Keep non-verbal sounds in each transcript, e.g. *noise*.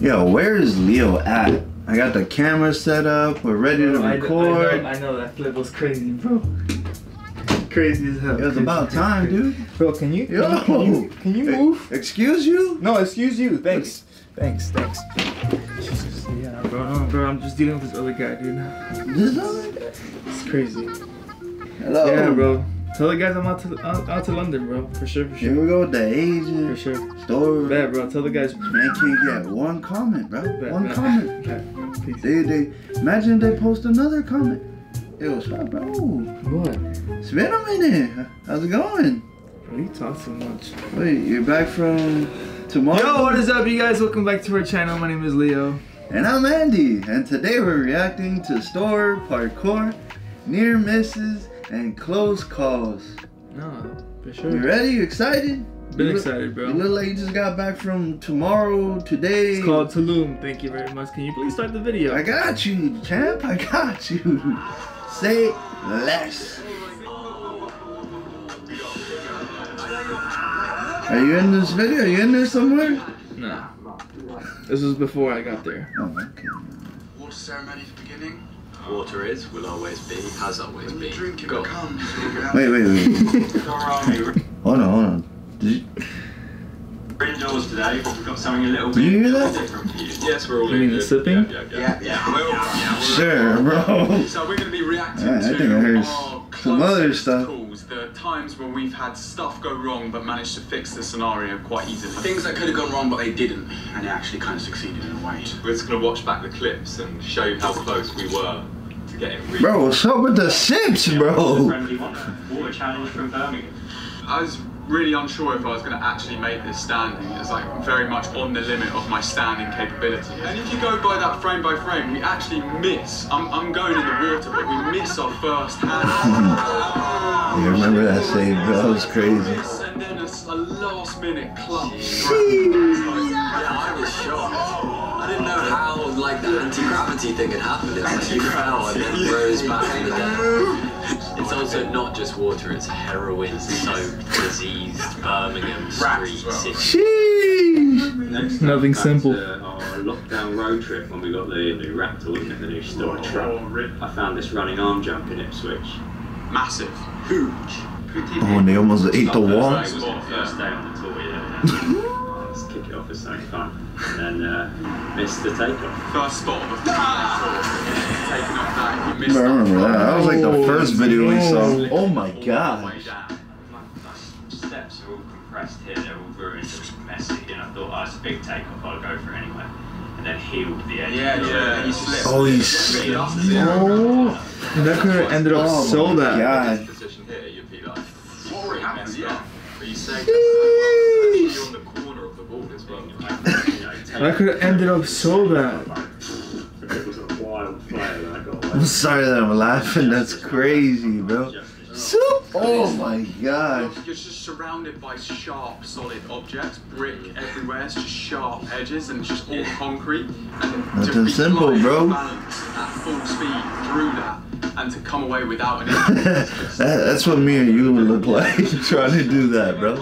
Yo, where is Leo at? I got the camera set up. We're ready to Bro, I, record. I, know, I know that flip was crazy, bro. Crazy as hell. It was Crazy, about crazy, time, crazy. dude. Bro, can you? Yo. Can you, can you move? Excuse you? No, excuse you. Thanks. Thanks. Thanks. Jesus, yeah, bro. Bro, I'm just dealing with this other guy, dude. This other guy? It's crazy. Hello. Yeah, bro. Tell the guys I'm out to out, out to London, bro. For sure, for Here sure. we go with the For sure. Storror. Bad, bro. Tell the guys. Man can't get one comment, bro. Bad, one bad. comment. *laughs* Bad. They, they imagine they post another comment. Yo, what's up, bro? What? It's been a minute. How's it going? Bro, you talk too much. Wait, you're back from tomorrow? Yo, what is up, you guys? Welcome back to our channel. My name is Leo. And I'm Andy, and today we're reacting to store, parkour, near misses, and close calls. No, for sure. You ready? You excited? Been You look- excited, bro. You look like you just got back from tomorrow, today. It's called Tulum. Thank you very much. Can you please start the video? I got you, champ. I got you. Say less. Are you in this video? Are you in there somewhere? Nah. This was before I got there. Oh, okay. Water ceremony for beginning. Water is, will always be, has always When been. drink it Go. becomes. *laughs* Wait, wait, wait. *laughs* hold on, hold on. Did you, We're indoors today, but we've got something a little Did you hear that? different for you. Yes, we're all You mean the good. sipping? Yeah, yeah, Yeah, yeah. We're all- yeah, we're- sure, bro. So we're going to be reacting I- I to think I heard our some other closest stuff. Calls, the times where we've had stuff go wrong but managed to fix the scenario quite easily. Things that could have gone wrong, but they didn't, and it actually kind of succeeded in a way. We're just gonna watch back the clips and show you how close we were to getting really. Bro, what's up with the sips, A bro? friendly one. Water challenge from Birmingham. I was really unsure if I was going to actually make this standing. It's like very much on the limit of my standing capability. And if you go by that frame by frame, we actually miss. I'm, I'm going in the water, but we miss our first hand. You remember that save, bro? That was crazy. And then a, a last minute clutch. Yeah, I was shocked. I didn't know how like the anti-gravity thing had happened. It's like you fell and then rose back from the dead. It's also not just water, it's heroin soaked, diseased Birmingham Rats as streets. well. It's Sheesh. Next Nothing back simple. to uh, Our lockdown road trip when we got the new Raptor, wasn't it? The new Storror truck. I found this running arm jump in Ipswich. Massive. Huge. Oh, and they almost ate the wall. *laughs* It was the first day on the tour, yeah. Let's kick it off with something fun. And then uh, missed the takeoff. First spot of a taking off that. You missed I remember that. That was like the Oh, first video we saw. Oh my Way gosh. down. My steps are all compressed here, they're all ruined, they're messy, and I thought, oh, it's a big takeoff, I'll go for it anyway. And then healed the edge. Yeah, yeah, road. he slipped. Oh, he's. Oh, that could have ended up Oh so bad. God. This position here, you'd be like, What already happened, yeah. up. But you say of the board as well. That could have ended up so bad. It was a wild flare when I got away. I'm sorry that I'm laughing. That's crazy, bro. Soup. Oh my gosh. You're just surrounded by sharp, solid objects, brick everywhere. It's just sharp edges and it's just all concrete. And Nothing to simple, bro. at full speed through that and to come away without an *laughs* injury. that's what me and you would look like *laughs* trying to do that, bro.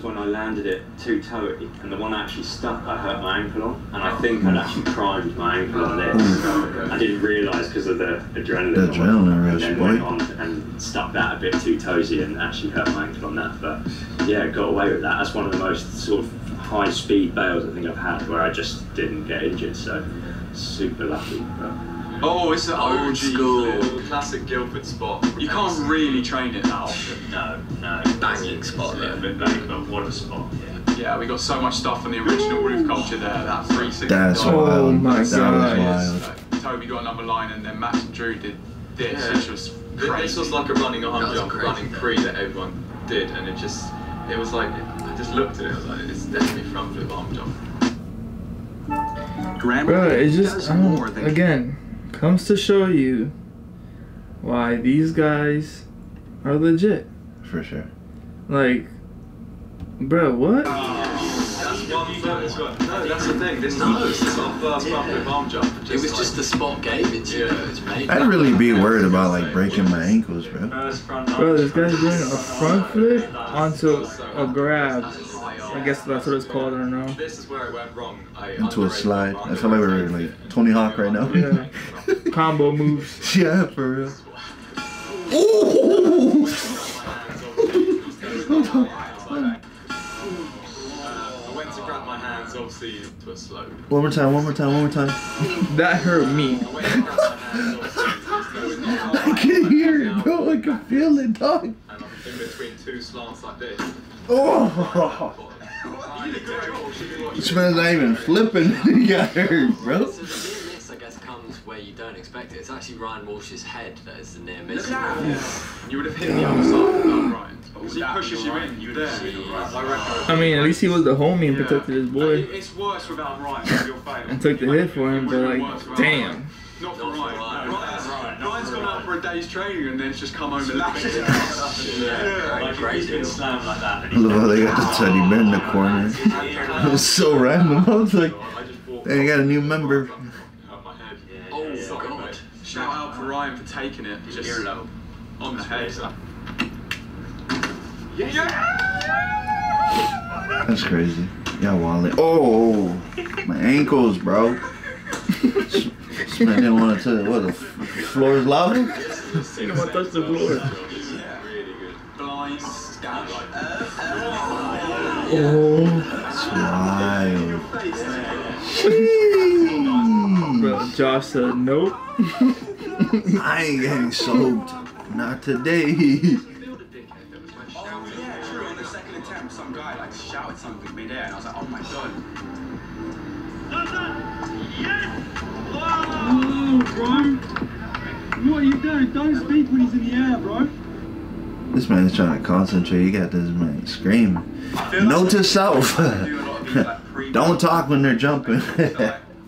Was when I landed it too toey, and the one actually stuck. I hurt my ankle on, and I think I'd actually primed my ankle on this. Hmm. I didn't realise because of the adrenaline. The adrenaline and rush, went on and stuck that a bit too toesy and actually hurt my ankle on that. But yeah, got away with that. That's one of the most sort of high speed bails I think I've had where I just didn't get injured. So super lucky. But Oh, it's an Old OG school. Classic Guildford spot. You can't really train it that often. no, no. Banging spot, It's a little bit bang, but what a spot. Yeah. Yeah, we got so much stuff on the original roof culture there. That 360. That's dive. Oh wild. my that God. was wild. Toby got another line and then Matt and Drew did this, Yeah. which was crazy. This was like a running arm That jump, running pre that everyone did, and it just, it was like, I just looked at it, I was like, it's definitely front flip arm jump. Graham Bro, it's just I uh, more than again comes to show you why these guys are legit. For sure. Like, bro, what? That's one foot as well. No, that's the thing. This No. is it's not a first bump with arm jump. It was just the spot gave it to you. Yeah. It's made. I'd really be worried about like breaking my ankles, bro. Bro, this guy's doing a front flip onto a grab. I guess that's what it's called. I don't know. This is where it went wrong. I Into a slide. my I feel like we're like Tony Hawk right now. Yeah. *laughs* Combo moves. *laughs* yeah, for real. Ooh! I went to grab my hands, obviously, to a slope. One more time, one more time, one more time. That hurt me. I went to grab my I can hear it, bro. I can feel it, dog. and I'm in between two slants like this. Oh! oh. This man's not even flipping. he got hurt, bro. So the near miss, I guess, comes where you don't expect it. It's actually Ryan Walsh's head that is the near miss. You would have hit the other side without Ryan. So he pushes you in, you there. I reckon. I mean, at least he was the homie and protected his boy It's worse without Ryan. You're failing. and took the hit for him. But like, damn. Not for Not for Ryan. For a day's training and then just come home and lashed *laughs* it. Yeah, like crazy. slammed like that. I love how they got the teddy bear in the corner. *laughs* *laughs* It was so random. I was like, they got a new member. my head. Oh, God. Shout out for Ryan for taking it. Just on the head. That's crazy. Yeah, Wally. Oh, my ankles, bro. Man didn't want to what the floor is lava. Seen him touch the floor. Really good. Blind down like Oh, wild. bro. Josh said nope. *laughs* I ain't getting soaked. Not today. *laughs* bro. What are you doing? Don't speak when he's in the air, bro. This man's trying to concentrate. You got this man screaming. Note to self. *laughs* Don't talk when they're jumping. *laughs*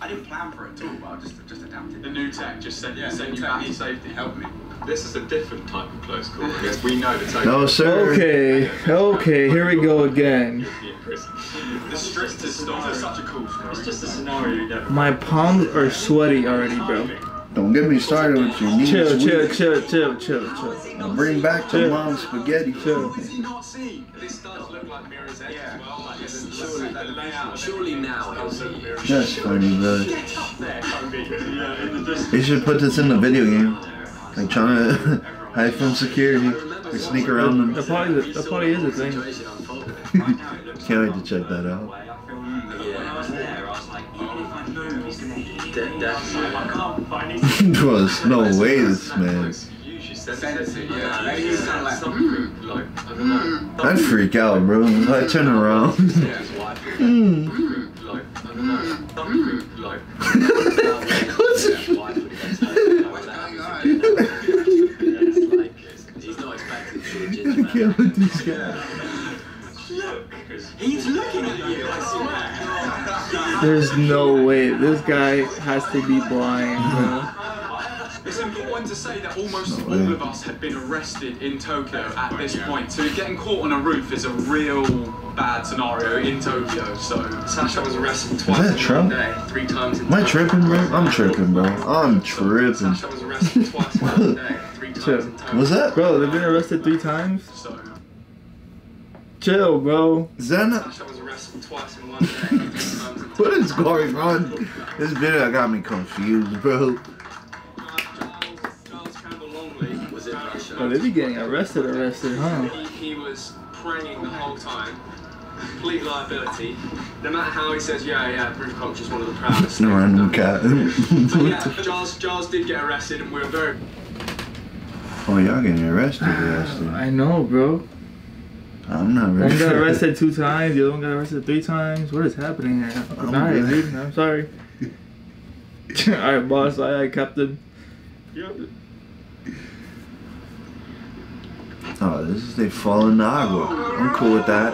I didn't plan for it at all, but I just just adapted. The new tech just sent, Yeah, sent you back to safety. Help me. This is a different type of close call. I guess we know the technique. no, sir. Okay, okay, here we go again. The strictest style. It's such a cool story. It's just a scenario. My palms are sweaty already, bro. Don't get me started with your knees. Chill, chill, weak. chill, chill, chill, chill. Bring back the Chill. mom's spaghetti. Chill. What is he not seeing? This does look like Mirror's Edge Yeah. as well. Like, it's Surely, the layout. Surely now you. That's funny, bro. Get up there, Kobe. They should put this in the video game. Like trying *laughs* to hide from security. Or sneak around them. That probably, that probably is a thing. *laughs* Can't wait to check that out. De- definitely. *laughs* There was no way this man. Usually sense Sense it. it, yeah. Maybe he's kind of like, Something hmm. like, I don't know. I'd freak out, bro. If I turn around. Hmm. *laughs* Like, I don't know. Hmm. Something like, *laughs* There's no way. This guy has to be blind, bro. It's important to say that almost No all of us had been arrested in Tokyo at this point. So getting caught on a roof is a real bad scenario in Tokyo. So Sasha was arrested that twice in Trump? one day, three times in Am I tripping, bro? I'm tripping, bro. I'm tripping. Sasha was arrested twice in one day, three *laughs* times Chill. in total. What's that? Bro, they've been arrested three times. so Chill, bro. Is that not? Sasha was arrested twice in one day, three times in total. What is going on? This video got me confused, bro. Charles Campbell Longley Was it Russia? Oh, they be getting arrested, arrested, huh? He, he was praying the whole time. Complete liability. No matter how he says, yeah, yeah, British culture is one of the proudest. No random cat. But yeah, Giles, Giles did get arrested, and we were very oh, y'all getting arrested, ah, arrested. I know, bro. I'm not One ready. got *laughs* arrested two times, the other one got arrested three times. What is happening here? I'm Alright, good. dude. I'm sorry. *laughs* Alright, boss. I, Alright, captain. Oh, this is they fall in the agua. I'm cool with that.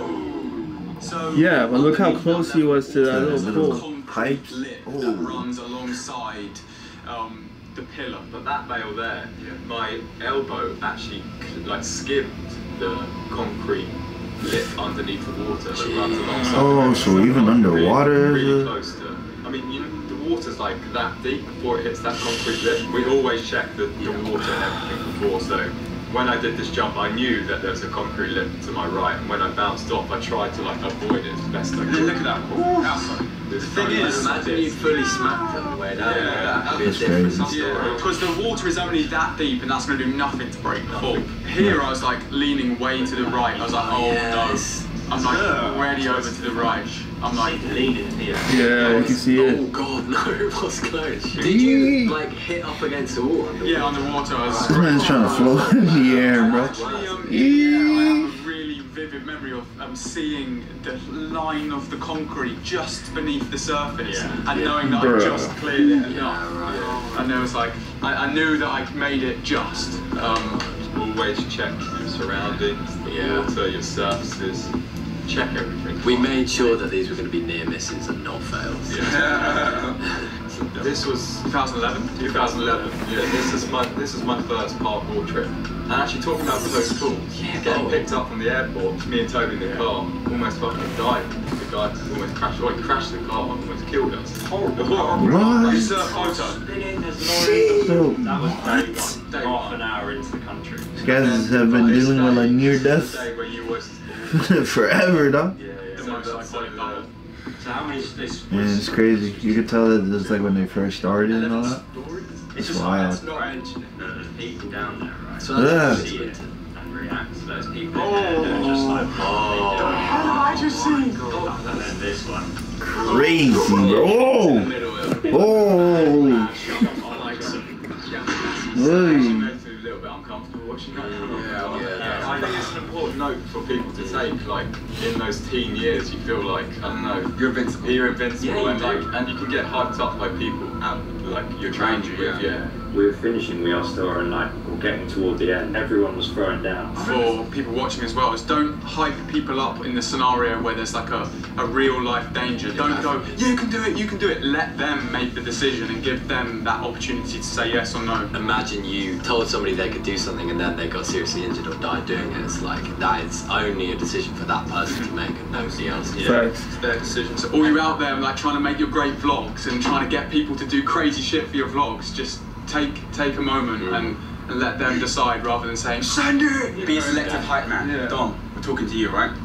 so Yeah, but look how close he was to that little little pool. concrete lip Oh. that runs alongside um, the pillar. But that bale there, my elbow actually like skimmed the concrete lip underneath the water that runs alongside. Oh, so even like underwater really, really close to. I mean, you know, the water's like that deep before it hits that concrete lip. We always check the, the water and everything before, so. When I did this jump, I knew that there was a concrete lip to my right, and when I bounced off, I tried to like avoid it as best I could. Look at that. The thing is, imagine you fully smacked on the way down. Yeah, that would be a different crazy. story. Yeah, because the water is only that deep and that's going to do nothing to break the fall. Here I was like leaning way to the right. I was like, oh Yes. no. I'm like already over to the right. I'm like, leaning here. Yeah, you can see it. Oh god, no, it was close. Did you like hit up against the wall? underwater? yeah, underwater. I was. This man's trying to float in the air, bro. Actually, um, yeah, I have a really vivid memory of um, seeing the line of the concrete just beneath the surface Yeah. and knowing that Bruh. I just cleared it enough. Yeah, right. And there was like, I, I knew that I made it just. Um, always check your surroundings, the Yeah. water, your surfaces, check everything. We made sure that these were going to be near misses and not fails. *laughs* This was 2011. 2011. Yeah, this is my this is my first parkour trip. And actually talking about close calls, getting Oh. picked up from the airport, me and Toby in the car, almost fucking died. The guy almost crashed. Well, he crashed the car, almost killed us. Horrible. Horrible. What? This is a photo. So, That was day one, Day half an hour into the country. these guys have been dealing with day- like near this is the death day where you was *laughs* forever, dog. Yeah, So how many? This it's crazy. You could tell that it's like when they first started and all that. It's It's just wild. It's not mentioned it. People down there, right? So Yeah. see it and react to those people oh. in there. They're just like, Oh. I oh just see. And then this one. Crazy, bro. Oh, oh. Uncomfortable watching that. Yeah, yeah. I think it's an important note for people to take. Like in those teen years, you feel like I don't know, You're invincible. you're invincible, Yeah, you and do. like, and you can get hyped up by people out like you're training with. Yeah. We were finishing the Ostar and like we're getting toward the end. Everyone was throwing down. For people watching as well, is don't hype people up in the scenario where there's like a, a real life danger. Don't go, you can do it, you can do it. Let them make the decision and give them that opportunity to say yes or no. Imagine you told somebody they could do something and then they got seriously injured or died doing it. It's like that is only a decision for that person to make and nobody else. Facts. It's their decision. So all you out there like trying to make your great vlogs and trying to get people to do crazy shit for your vlogs, just take take a moment and, and let them decide rather than saying send it. you Be a know? selective hype man. Yeah. Dom, we're talking to you, right?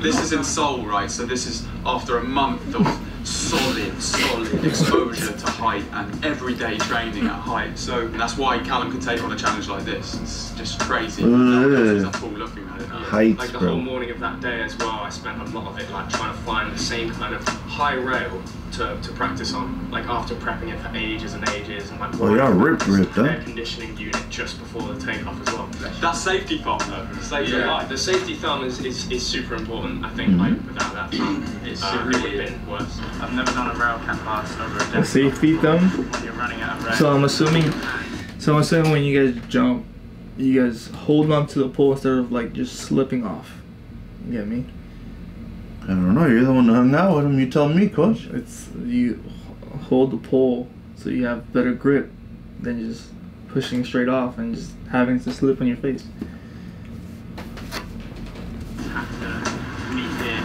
This is in Seoul, right? So this is after a month of solid, solid *laughs* exposure to height and everyday training at height. So that's why Callum could take on a challenge like this. It's just crazy. Mm. Ugh. That's cool looking at it. Um, Heights, Like the whole morning of that day as well, I spent a lot of it like trying to find the same kind of high rail to, to practice on. Like after prepping it for ages and ages and like Well, y'all ripped, ripped, huh? air conditioning unit just before the takeoff as well. That safety foam though, saves your Yeah, life. the safety thumb is, is, is super important. I think Mhm. like without that thumb, *clears throat* It's uh, really it would have been worse. I've never done a rail cat pass over a The deck safety thumb. when you're running out of rail. So I'm assuming, so I'm assuming when you guys jump, you guys hold on to the pole instead of like just slipping off. You get me? I don't know. You're the one that hung out with him. You tell me, coach. It's you hold the pole so you have better grip than just pushing straight off and just having to slip on your face. have to meet here,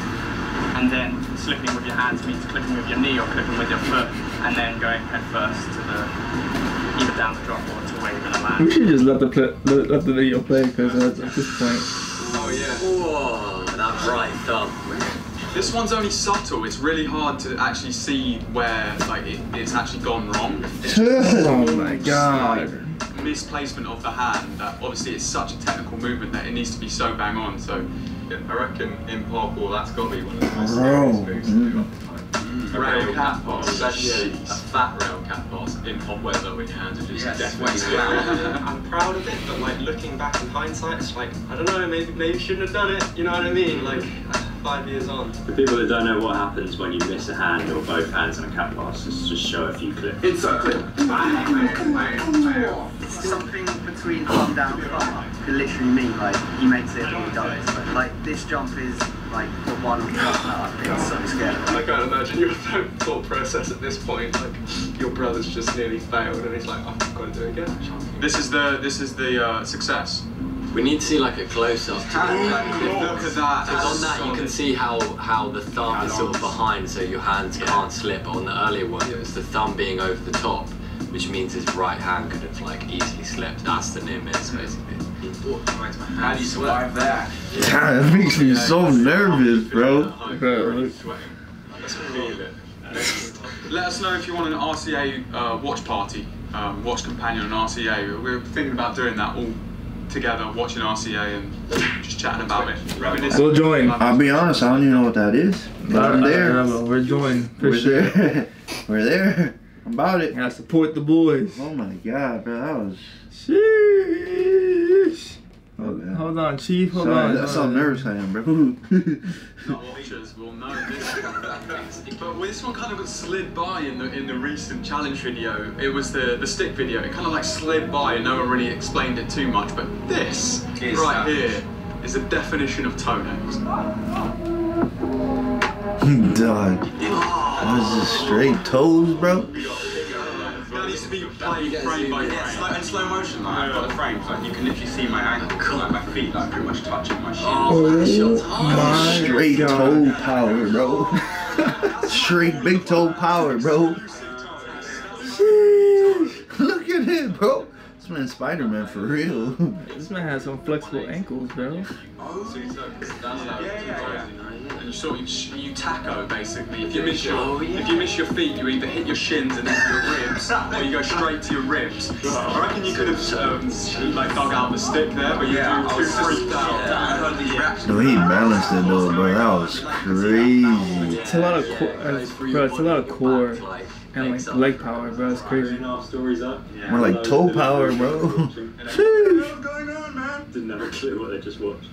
and then slipping with your hands means clipping with your knee or clipping with your foot, and then going head first to the either down the drop or to where you're gonna We should just let the pl- let, let the video play because at, at this point, Oh yeah. Whoa, that right thumb. This one's only subtle. It's really hard to actually see where like it, it's actually gone wrong. It's just *laughs* oh a my slight god. Misplacement of the hand. That obviously it's such a technical movement that it needs to be so bang on. So I reckon in parkour that's got to be one of the most Bro. serious moves to do up. A rail cat pass, especially a fat rail cat pass in hot weather when your hands are just Yes, definitely *laughs* wet. I'm proud of it, but like looking back in hindsight, it's like I don't know, maybe maybe shouldn't have done it. You know what I mean? Like five years on. For people that don't know what happens when you miss a hand or both hands on a cat pass, let's just show a few clips. Inside clip. Something between thumb down thumb up could literally mean like he makes it or he dies. But, like this jump is like the one jump that I've been so scared of. I can't imagine your thought process at this point. Like your brother's just nearly failed, and he's like, I've got to do it again. This is the this is the uh, success. We need to see like a close up. Look at that. Because on that you can see how, how the thumb is sort of behind so your hands can't slip. On the earlier one it was the thumb being over the top, which means his right hand could have like easily slipped. That's the near miss basically. How do you survive that? God, that makes me so nervous, bro. Bro, look. Let us know if you want an RCA uh, watch party, um, watch companion on RCA. We're thinking about doing that all together, watching RCA and just chatting about it. Reminiscing. We'll join. I'll be honest, I don't even know what that is. But I'm there. We're joining for We're sure. there. *laughs* We're there. I'm about it. Gotta support the boys. Oh my god, bro, that was. Sheesh. Oh. Hold on, Chief. Hold Sorry, on. that's how nervous I am, bro. *laughs* Not watchers will know this. but this one kind of got slid by in the in the recent challenge video. It was the the stick video. It kind of like slid by and no one really explained it too much. But this Is right that- here is the definition of toe toenails. Dog. What is this, straight toes, bro? That needs to be played frame Yeah, slow, in slow motion, like I've got the frames, like you can literally see my ankle, like my feet, like pretty much touching my shin. Oh my Straight God. toe power, bro. *laughs* Straight big toe power, bro. *laughs* Look at him, bro. This man's Spider Man for real. *laughs* This man has some flexible ankles, bro. Oh And you sort of you, you taco basically. If you miss your Oh, yeah. if you miss your feet, you either hit your shins and then your ribs, or you go straight to your ribs. *laughs* I reckon you could have um, like dug out the stick there, but you Yeah, yeah, I too was just- freaked out. I heard the. No, he balanced it though, bro. That was crazy. It's a lot of core, uh, bro. It's a lot of core and like leg power, bro. It's crazy. stories up. More like toe power, bro. What's going on, man? Didn't have a clue what they just watched.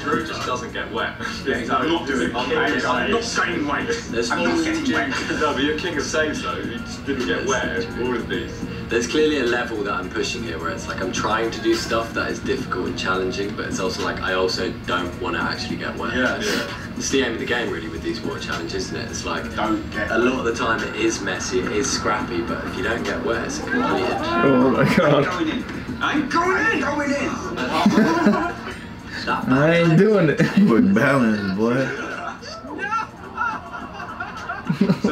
Drew just doesn't get wet. I'm not doing I'm it. I'm not not gaining weight. I'm not getting weight. No, but you're king of saves though. You just didn't get wet. All of these. There's clearly a level that I'm pushing here where it's like I'm trying to do stuff that is difficult and challenging, but it's also like I also don't want to actually get wet. Yeah, yeah. It's the aim of the game really with these water challenges, isn't it? It's like Don't get a lot of the time it is messy, it is scrappy, but if you don't get wet, it's a complete oh, injury. Oh my god. going in. I ain't Going in. Going in. *laughs* I ain't doing it. Quick balance, boy.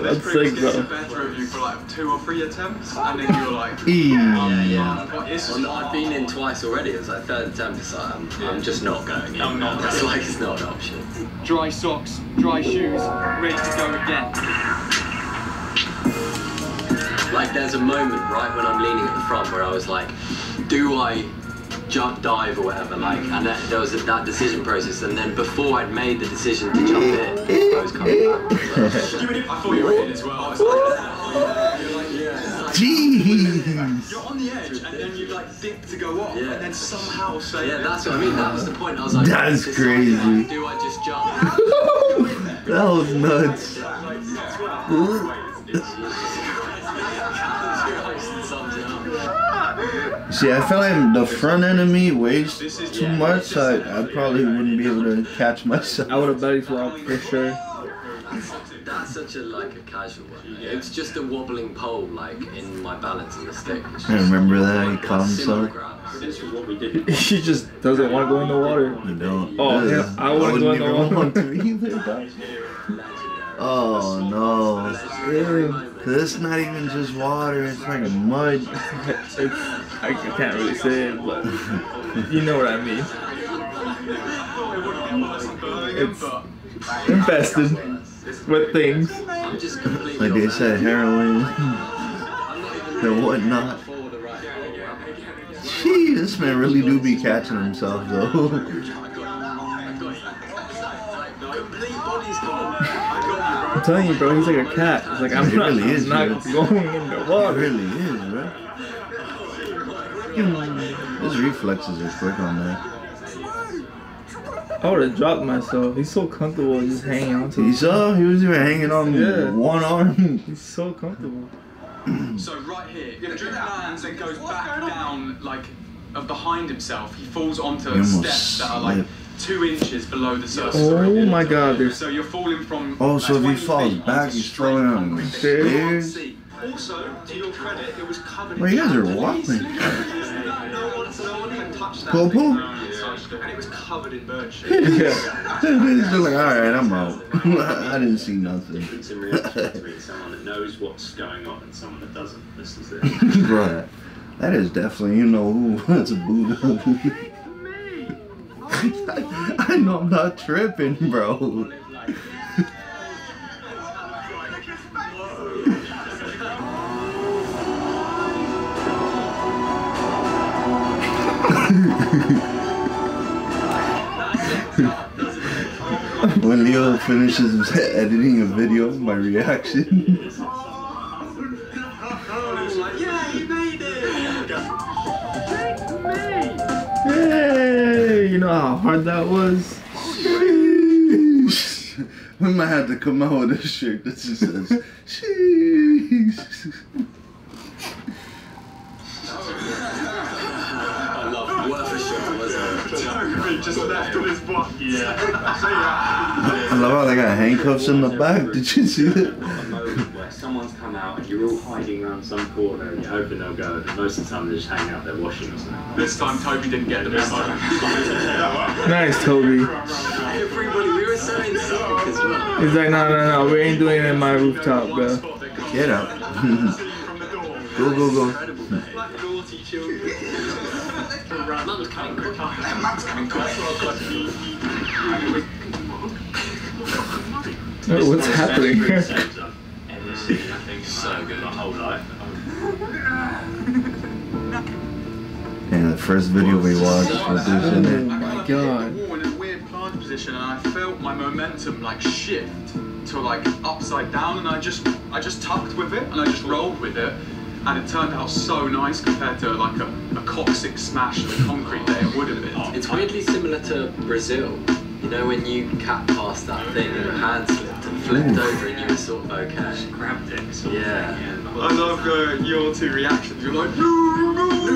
So That's this sick, previously is a better of you for like two or three attempts, and then you're like, *laughs* E. Yeah, yeah. what is Well, I've been in twice already. It was like third attempt. It's like I'm, I'm just not going in. I'm not *laughs* It's like it's not an option. Dry socks, dry shoes, ready to go again. Like there's a moment right when I'm leaning at the front where I was like, do I jump dive or whatever? Like, and that, there was that decision process. And then before I'd made the decision to jump in, I was coming back. I thought you were in as well. It's like, Jeez. you're on the edge, and then you like dip to go off, Yeah. and then somehow say, Yeah, that's what I mean. That was the point. I was like, That's deciding, crazy. Do I just jump? *laughs* that was nuts. Sums it up. See, I feel like the front end of me weighs too much. I, I probably wouldn't be able to catch myself. I would have belly flopped for sure. That's such a like a casual one. It's just a wobbling pole, like in my balance on the stick. I remember that he like caught similar himself. This is what we did. *laughs* he just doesn't want to go in the water. You don't. Oh, Ugh. yeah, I wouldn't go in the even water. want to either. Oh no. Ew. Cause it's not even just water, it's like a mud. It's, *laughs* I can't really say it, but you know what I mean. It's infested with things. I'm just completely Like they said, heroin I'm not even and whatnot. forward or right. Gee, this man really do be catching himself though. *laughs* I'm telling you, bro, he's like a cat. He's like, I'm He not, really is, not going in the It water. really is, bro. His reflexes are quick on that. I would have dropped myself. He's so comfortable just hanging on to You saw he was even hanging on Yeah. one arm. He's so comfortable. *clears throat* So right here, Drew lands and goes back down like uh, behind himself. He falls onto He almost steps that are like slipped. Two inches below the surface. Oh my god, there's So you're falling from. Oh, so if he 20 falls feet back, onto he's straight falling on concrete. stairs? Also, to your credit, it was covered Well, in you guys are bird walking. shit. No, no one, no one had touched that. Cool thing. pool? And it was covered in bird shit. *laughs* Yeah. They're like, all right, I'm out. *laughs* I didn't see nothing. Difference in reaction between someone that knows what's going on and someone that doesn't. This is it. *laughs* right. That is definitely, you know who. That's a Buddha. I, know I'm not tripping, bro. *laughs* when Leo finishes editing a video, my reaction. Know how hard that was? we might have to come out with a shirt that just says, sheesh. I love worth a shot, wasn't it? Uh, just left on his. Yeah. I love how they got handcuffs in the back. Did you see that? Around some corner and you're hoping they'll go, and most of the time they're just hanging out there washing or something. This time Toby didn't get the memo. *laughs* Nice, Toby. Everybody, we were so in as well. He's like, no, no, no, we ain't doing it in my rooftop, bro. Get out. *laughs* go, go, go. Like naughty children. Mum's coming quick. Mum's coming what's happening here? Saves I've ever seen, I think, So good. my whole life. *laughs* And the first video we watched was this oh in Oh my god. wall in a weird plant position, and I felt my momentum like shift to like upside down, and I just I just tucked with it, and I just rolled with it, and it turned out so nice compared to like a, a coccyx smash of the concrete that it would have been. It's weirdly similar to Brazil. You know when you cat past that thing and your hand slipped and flipped over and you were sort of okay. Grabbed it. Sort of Yeah. thing, I love uh, your two reactions. You're like, no, no, no.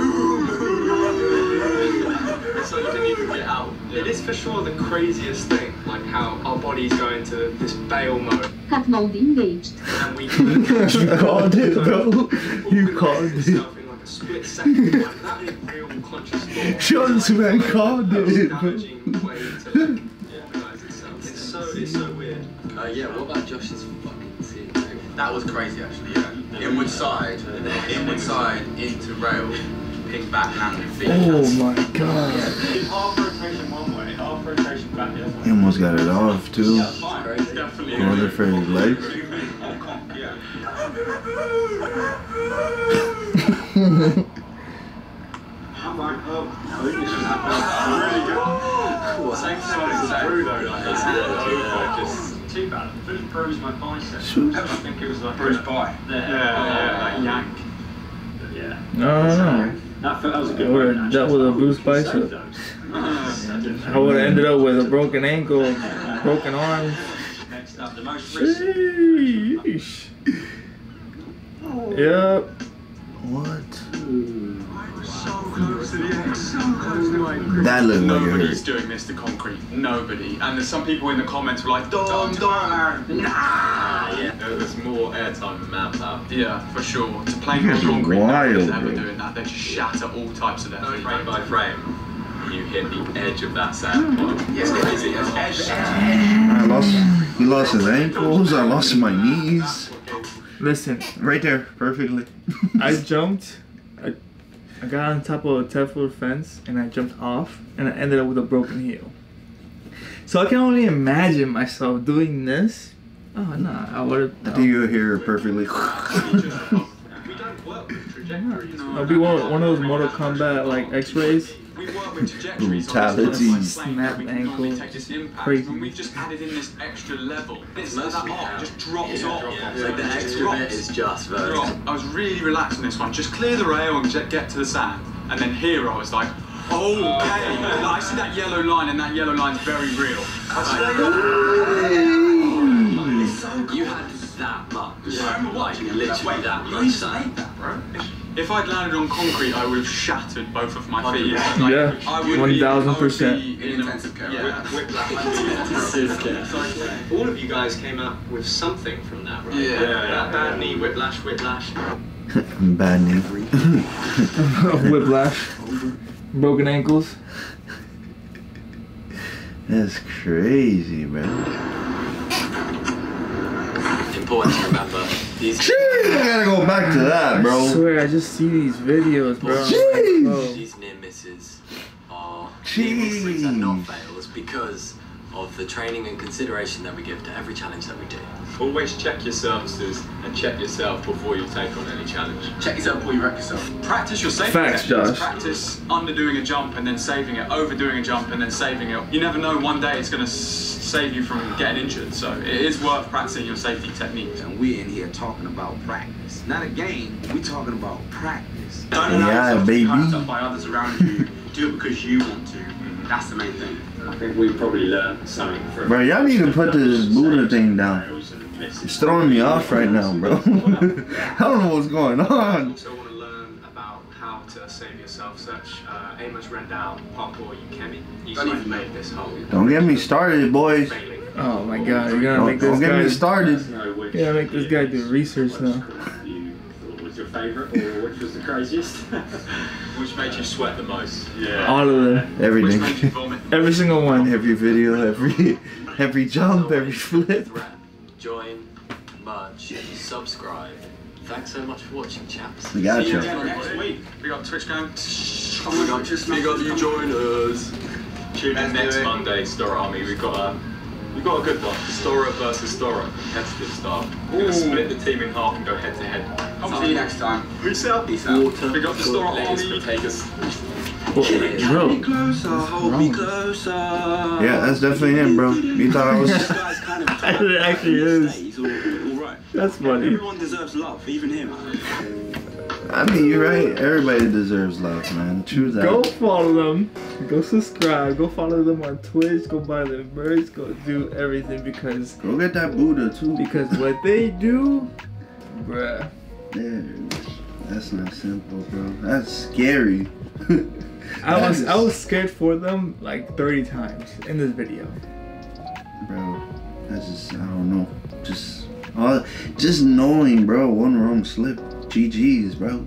so you didn't even get out. It is for sure the craziest thing, like how our bodies go into this bail mode Have Kathmandu engaged. and we *laughs* You called it, bro. You called it. yourself in like a split second. Like that is real conscious thought. *laughs* Shows man called it. damaging way to like, organise itself. It's so it's so weird. Uh, yeah, what about Josh's fucking scene? That was crazy actually, yeah. Inward side, inward side into rail, ping back, landing feet. Oh my god. Half rotation one way, half rotation back the other way. He almost got it off, too. Crazy. Definitely. Going there for his legs. I'm like, oh, this is really good. Same thing as the though, like his hand over, just too bad. Just bruised my bicep. I think it was like Bruce Pie. there. Uh, yeah, yeah, like yank. But yeah. No, no, no. That, felt- that was a good *laughs* I would've moment, dealt actually. with a bruised bicep. I would have ended up with a broken ankle, broken arm. Next up, the most recent. Sheesh. Oh. Yep. What? So That looked like it Nobody's hurt. doing Mr. Concrete. Nobody. And there's some people in the comments were like, Dom, Dom. Nah. Yeah, ah, there's more airtime than map that. Yeah, for sure. To play more concrete, nobody's Wild, ever bro. doing that. They just shatter all types of their feet. Frame by frame, you hit the edge of that sand hmm. pile. Yes, crazy. Oh, edge, edge, I lost. He lost his ankles. I lost my knees. Listen, Right there, perfectly. I jumped. I, I got on top of a 10 foot fence and I jumped off and I ended up with a broken heel. So I can only imagine myself doing this. Oh no, I would I have. think you hear it perfectly. *laughs* We don't work with trajectories. I'll be one, one of those Mortal Kombat like X-rays. Brutality. on this plane where we Snap can normally ankle. take this impact, Crazy. And we've just added in this extra level. It's like Most that we arc have. just drops off. Like the extra Drops. bit is just very. Drop. I was really relaxed on this one. Just clear the rail and get get to the sand. And then here I was like, oh, okay. Like, I see that yellow line, and that yellow line's very real. You had that much. Like literally that much sand. If I'd landed on concrete, I would have shattered both of my feet. Yeah, I would be- 1000%. I would be in intensive care. Yeah, whiplash. *laughs* All of you guys came up with something from that, right? Yeah. That bad knee, whiplash, whiplash. *laughs* Bad knee. *laughs* Whiplash. Broken ankles. That's crazy, man. Important to remember. These Jeez, I gotta go back to that, bro. I bro. swear, I just see these videos, bro. I'm like, Jeez. whoa. These near misses are near misses and not fails because of the training and consideration that we give to every challenge that we do. Always check your surfaces and check yourself before you take on any challenge. Check yourself before you wreck yourself. Practice your safety Facts, techniques. Josh. Practice underdoing a jump and then saving it, overdoing a jump and then saving it. You never know, one day it's going to save you from getting injured. So it is worth practicing your safety techniques. And we're in here talking about practice. Not a game, we're talking about practice. Don't allow Yeah, yourself to be baby. up by others around you. *laughs* Do it because you want to. That's the main thing. I think we probably learned something from. Bro, y'all need to put this Buddha thing down. It's throwing me off right now, bro. *laughs* *laughs* I don't know what's going on. also want to learn about how to save yourself. Search uh, Amos Rendall, Parkour Ukemi. He's Don't even- made this whole Don't get me started, boys. Oh my god, you're gonna Don't, make this don't get me started. Which Yeah, make this guy do research now. Favourite, or which was the craziest? *laughs* Which made you sweat the most? yeah. All of them. Which Everything. you vomit. *laughs* Every single one. Every video, every every jump, every flip. Join, merge, subscribe. Thanks so much for watching, chaps. We got See you you. next Next week. We got Twitch going. Oh my god, just Big up you joiners. Tune in next. Monday, Storror Army. We've got a we've got a good one. Storror versus Storror, competitive style. We're gonna split the team in half and go head to head. See you next time. Peace out. Peace out. We got the Stora Layers Army. for takers. Bro, closer, hold me closer. Yeah, that's definitely him, bro. You thought I was. guy's kind of It actually is. He's all, all right. that's funny. Everyone deserves love, even him. I mean, you're right. Everybody deserves love, man. True that. Go follow them. Go subscribe. Go follow them on Twitch. Go buy their merch. Go do everything because Go get that Buddha too. because what they do, bruh. Yeah, that's not simple, bro. That's scary. *laughs* I That was is- I was scared for them like 30 times in this video. bro. That's just I don't know. Just just knowing, bro. One wrong slip, GG's, bro.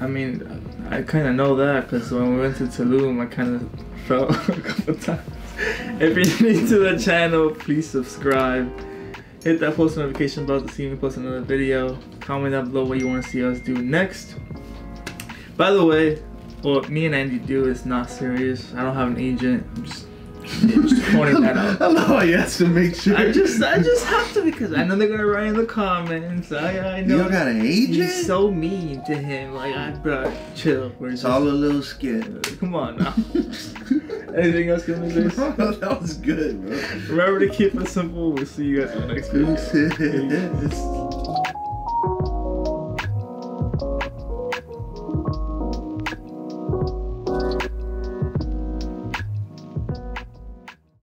I mean, I kind of know that because when we went to Tulum, I kind of fell *laughs* a couple times. If you're *laughs* new to the channel, please subscribe. Hit that post notification bell to see me post another video. Comment down below what you want to see us do next. By the way, what me and Andy do is not serious. I don't have an agent. I'm just, just pointing that out. I love how you have to make sure. I just, I just have to because I know they're gonna write in the comments. I, I know. You don't got an agent? He's so mean to him. Like, I, bro, chill. We're It's just, all a little skit. come on now. *laughs* Anything else gonna say? *laughs* that was good, bro. Remember to keep it simple. We'll see you guys in the next video. Deuces.